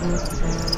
Música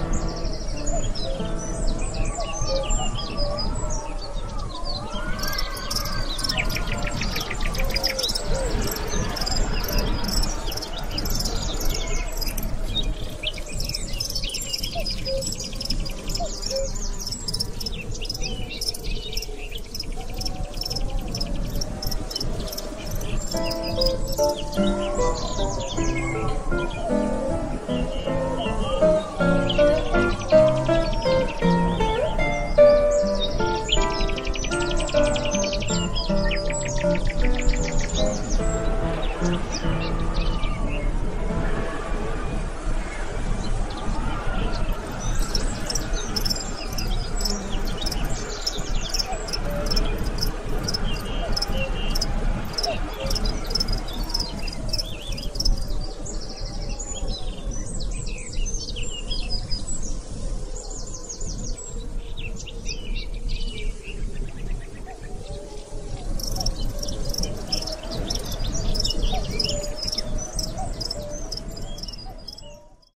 Thank you.